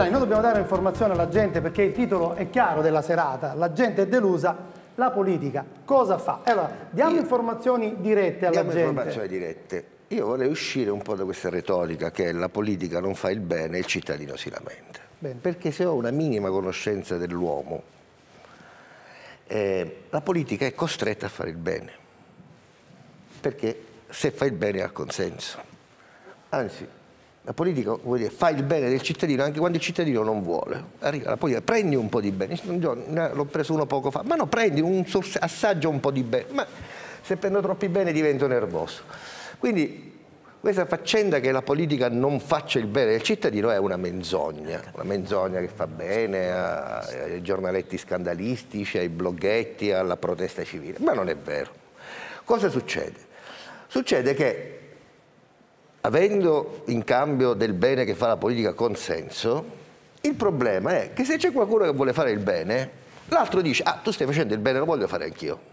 Cappellani, noi dobbiamo dare informazione alla gente perché il titolo è chiaro della serata, la gente è delusa, la politica cosa fa? Allora, diamo Io, informazioni dirette alla diamo gente. informazioni dirette. Io vorrei uscire un po' da questa retorica che la politica non fa il bene e il cittadino si lamenta. Bene. Perché se ho una minima conoscenza dell'uomo, eh, la politica è costretta a fare il bene. Perché se fa il bene ha consenso. Anzi, la politica dire, fa il bene del cittadino anche quando il cittadino non vuole. Arriva la politica, prendi un po' di bene. L'ho preso uno poco fa. Ma no, prendi, un, assaggia un po' di bene. Ma se prendo troppi bene divento nervoso. Quindi questa faccenda che la politica non faccia il bene del cittadino è una menzogna, una menzogna che fa bene ai giornaletti scandalistici, ai bloghetti, alla protesta civile, ma non è vero. Cosa succede? Succede che avendo in cambio del bene che fa la politica consenso, il problema è che se c'è qualcuno che vuole fare il bene, l'altro dice, ah tu stai facendo il bene, lo voglio fare anch'io.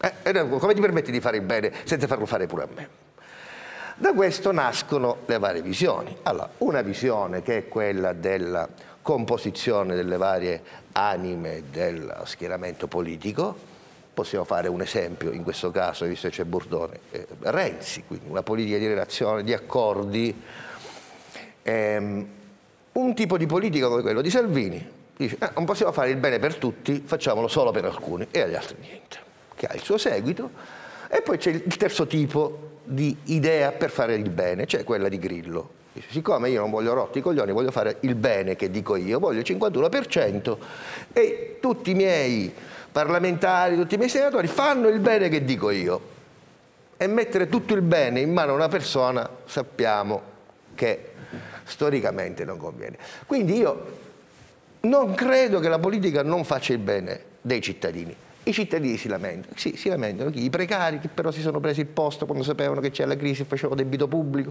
Eh, come ti permetti di fare il bene senza farlo fare pure a me? Da questo nascono le varie visioni. Allora, una visione che è quella della composizione delle varie anime dello schieramento politico, possiamo fare un esempio, in questo caso, visto che c'è Burdone, eh, Renzi, quindi una politica di relazione, di accordi, ehm, un tipo di politica come quello di Salvini, dice eh, non possiamo fare il bene per tutti, facciamolo solo per alcuni e agli altri niente, che ha il suo seguito, e poi c'è il terzo tipo di idea per fare il bene, cioè quella di Grillo. Dice, siccome io non voglio rotti i coglioni, voglio fare il bene che dico io, voglio il 51% e tutti i miei parlamentari, tutti i miei senatori fanno il bene che dico io. E mettere tutto il bene in mano a una persona sappiamo che storicamente non conviene. Quindi io non credo che la politica non faccia il bene dei cittadini. I cittadini si lamentano, sì, si lamentano, i precari che però si sono presi il posto quando sapevano che c'è la crisi e facevano debito pubblico,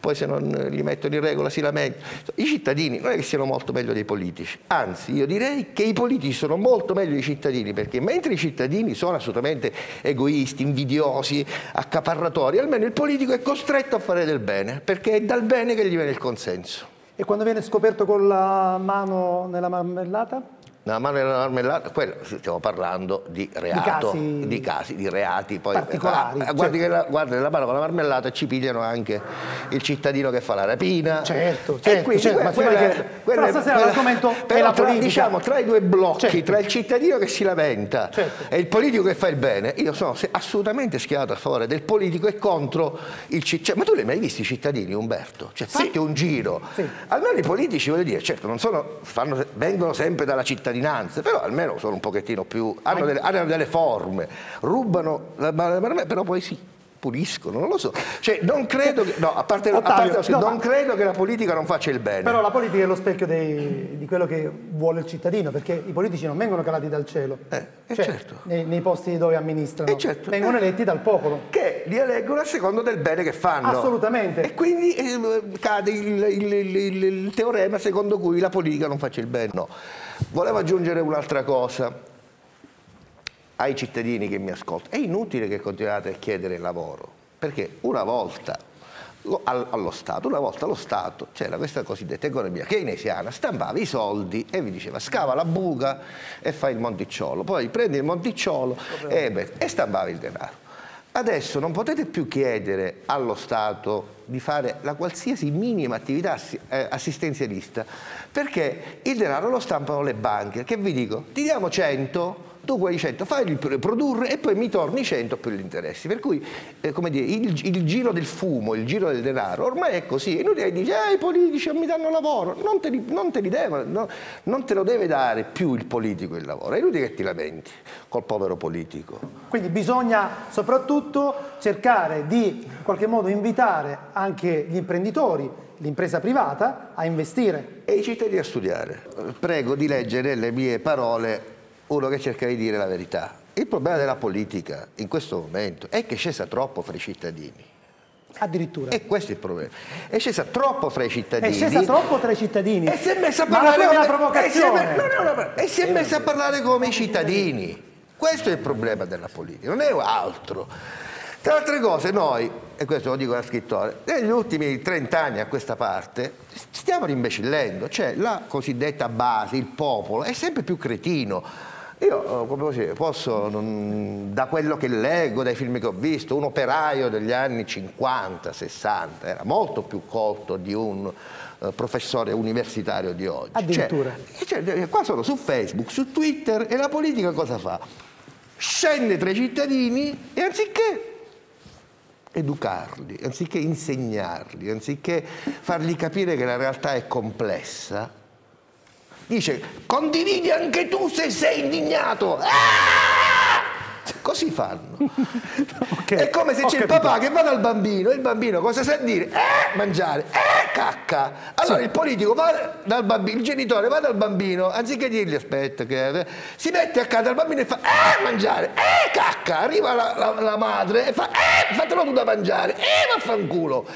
poi se non li mettono in regola si lamentano. I cittadini non è che siano molto meglio dei politici, anzi io direi che i politici sono molto meglio dei cittadini perché mentre i cittadini sono assolutamente egoisti, invidiosi, accaparratori, almeno il politico è costretto a fare del bene perché è dal bene che gli viene il consenso. E quando viene scoperto con la mano nella marmellata? Nella mano della marmellata, quello, stiamo parlando di reato, di casi, di, casi, di reati. Poi, particolari. Ah, guardi, certo. che la, guardi nella mano con la marmellata ci pigliano anche il cittadino che fa la rapina. Certo, certo. quindi, certo ma quella, che, quella, però stasera l'argomento è la tra, diciamo, tra i due blocchi, certo. tra il cittadino che si lamenta certo. e il politico che fa il bene, io sono assolutamente schierato a favore del politico e contro il cittadino. Ma tu li hai mai visti i cittadini, Umberto? Cioè, fate sì. un giro. Sì. Almeno i politici, voglio dire, certo, non sono, fanno, vengono sempre dalla cittadinanza cittadinanze, però almeno sono un pochettino più, hanno delle, hanno delle forme, rubano, però poi sì, puliscono, non lo so. Cioè, non credo che, no, a parte, Ottavio, a parte no, non credo che la politica non faccia il bene. Però la politica è lo specchio dei, di quello che vuole il cittadino, perché i politici non vengono calati dal cielo. Eh, eh cioè, certo. nei, nei, posti dove amministrano. Eh certo. Vengono eh. eletti dal popolo. Che li eleggono a secondo del bene che fanno. Assolutamente. E quindi cade il, il, il, il teorema secondo cui la politica non faccia il bene. No. Volevo aggiungere un'altra cosa ai cittadini che mi ascoltano. È inutile che continuate a chiedere lavoro, perché una volta allo Stato, una volta lo Stato c'era questa cosiddetta economia keynesiana, stampava i soldi e vi diceva scava la buca e fai il monticciolo, poi prendi il monticciolo e, beh, e stampava il denaro. Adesso non potete più chiedere allo Stato di fare la qualsiasi minima attività eh, assistenzialista perché il denaro lo stampano le banche. Che vi dico? Ti diamo 100, tu quei 100 fai produrre e poi mi torni 100 più gli interessi. Per cui eh, come dire, il, il, giro del fumo, il giro del denaro, ormai è così. E inutile dice, eh, i politici mi danno lavoro. Non te, li, non te, li devono, no, non te lo deve dare più il politico il lavoro. È inutile che ti lamenti col povero politico. Quindi bisogna soprattutto cercare di in qualche modo invitare anche gli imprenditori l'impresa privata a investire. E i cittadini a studiare. Prego di leggere le mie parole uno che cerca di dire la verità. Il problema della politica in questo momento è che è scesa troppo fra i cittadini. Addirittura. E questo è il problema. È scesa troppo fra i cittadini. È scesa troppo tra i cittadini. E si è messa a parlare come... provocazione. E si è messa a parlare come i cittadini. Questo è il problema della politica, non è altro. Tra altre cose noi e questo lo dico da scrittore, negli ultimi 30 anni a questa parte stiamo rimbecillendo, cioè la cosiddetta base, il popolo, è sempre più cretino. Io, eh, posso, non, da quello che leggo, dai film che ho visto, un operaio degli anni 50, 60 era molto più colto di un uh, professore universitario di oggi. Addirittura. Cioè, cioè, qua sono su Facebook, su Twitter e la politica cosa fa? Scende tra i cittadini e anziché educarli, anziché insegnarli, anziché fargli capire che la realtà è complessa, dice condividi anche tu se sei indignato. Ah! Così fanno. okay. È come se c'è il papà che va dal bambino e il bambino cosa sa dire? Eh, mangiare, eh, cacca. Allora sì. il politico va dal bambino, il genitore va dal bambino, anziché dirgli aspetta, che, si mette accanto al bambino e fa eh, mangiare, eh, cacca. Arriva la, la, la madre e fa eh, fatelo tu da mangiare, eh, vaffanculo.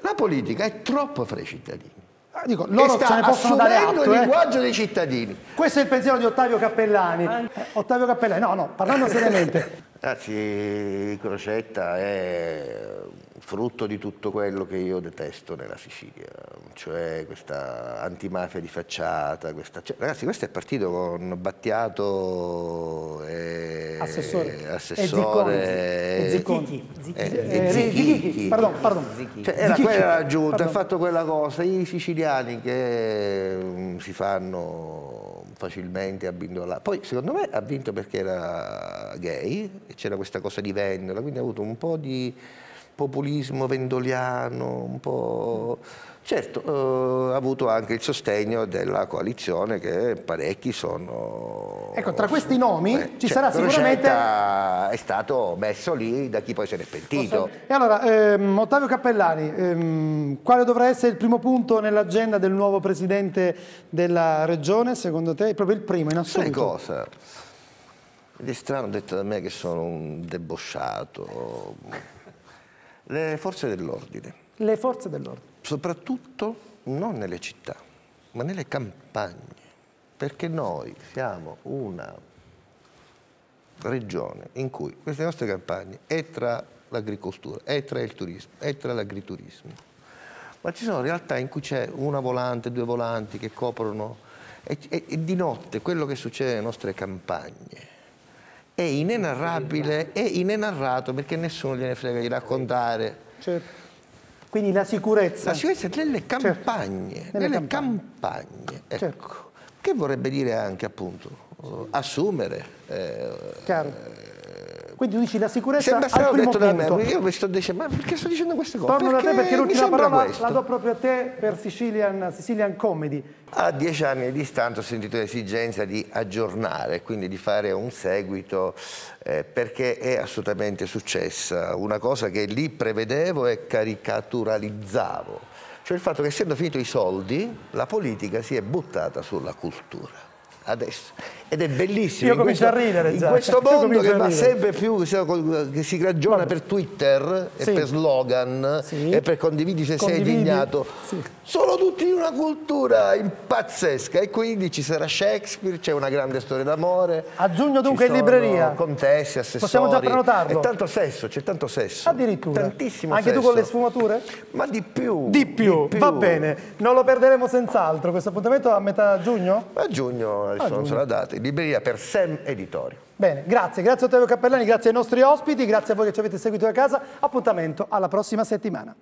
La politica è troppo fra i cittadini. Ah, dico, loro ce ne possono dare atto, il eh. linguaggio dei cittadini. Questo è il pensiero di Ottavio Cappellani. Eh, Ottavio Cappellani, no, no, parlando seriamente. Ragazzi, Crocetta è frutto di tutto quello che io detesto nella Sicilia, cioè questa antimafia di facciata. Questa... Cioè, ragazzi, questo è partito con Battiato e assessore, assessore e Zicconi. E Zicconi. Pardon, pardon. Cioè, era quella la giunta, ha fatto quella cosa, i siciliani che um, si fanno facilmente a là. Poi secondo me ha vinto perché era gay, e c'era questa cosa di Vendola, quindi ha avuto un po' di populismo vendoliano, un po'... Certo, eh, ha avuto anche il sostegno della coalizione che parecchi sono... Ecco, tra questi nomi eh, ci cioè, sarà sicuramente... è stato messo lì da chi poi se n'è pentito. E allora, ehm, Ottavio Cappellani, ehm, quale dovrà essere il primo punto nell'agenda del nuovo presidente della regione, secondo te? È proprio il primo in assoluto. Sai cosa? Ed è strano detto da me che sono un debosciato le forze dell'ordine. Le forze dell'ordine. Soprattutto non nelle città, ma nelle campagne, perché noi siamo una regione in cui queste nostre campagne è tra l'agricoltura, è tra il turismo, è tra l'agriturismo, ma ci sono realtà in cui c'è una volante, due volanti che coprono e, e, e di notte quello che succede nelle nostre campagne è inenarrabile, è inenarrato perché nessuno gliene frega di raccontare. Certo. Quindi la sicurezza. La sicurezza nelle certo. campagne, certo. nelle, nelle, campagne. campagne. Ecco. Certo. Che vorrebbe dire anche appunto assumere. Eh, Chiaro. Quindi tu dici la sicurezza Sembra al primo detto punto. Da me, io mi sto dicendo, ma perché sto dicendo queste cose? Torno perché da te perché l'ultima parola questo. la do proprio a te per Sicilian, Sicilian Comedy. A dieci anni di distanza ho sentito l'esigenza di aggiornare, quindi di fare un seguito, eh, perché è assolutamente successa una cosa che lì prevedevo e caricaturalizzavo, cioè il fatto che essendo finito i soldi, la politica si è buttata sulla cultura adesso. Ed è bellissimo. Io comincio questo, a ridere già. In questo mondo che va sempre più, che si ragiona Vabbè. per Twitter sì. e per slogan sì. e per condividi se condividi. sei indignato. Sì. Sono tutti in una cultura pazzesca e quindi ci sarà Shakespeare, c'è una grande storia d'amore. A giugno dunque in libreria. Contessi, assessori. Possiamo già prenotarlo. E tanto sesso, c'è tanto sesso. Addirittura. Tantissimo Anche sesso. tu con le sfumature? Ma di più. Di più, di più. va bene. Non lo perderemo senz'altro. Questo appuntamento a metà giugno? A giugno adesso non so la data, in libreria per Sem Editorio. Bene, grazie, grazie a Ottavio Cappellani, grazie ai nostri ospiti, grazie a voi che ci avete seguito da casa, appuntamento alla prossima settimana.